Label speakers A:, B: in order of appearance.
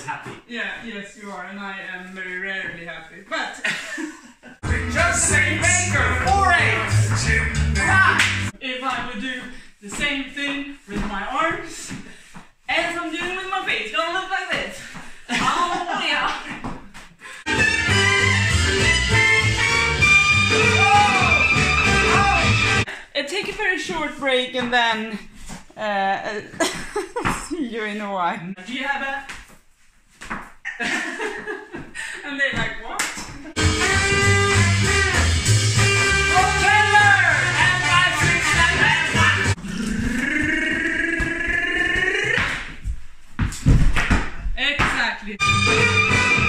A: always happy. Yeah, yes, you are, and I am very rarely happy. But
B: just say Baker four eight.
A: If I would do the same thing with my arms as I'm doing with my feet, it's gonna look like this. Oh yeah. Oh! Oh! take a very short break and then uh, see you in a while. Do you have a Massacre.